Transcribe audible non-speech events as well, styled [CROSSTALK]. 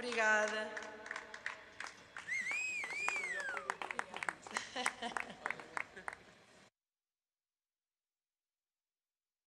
obrigada. [LAUGHS]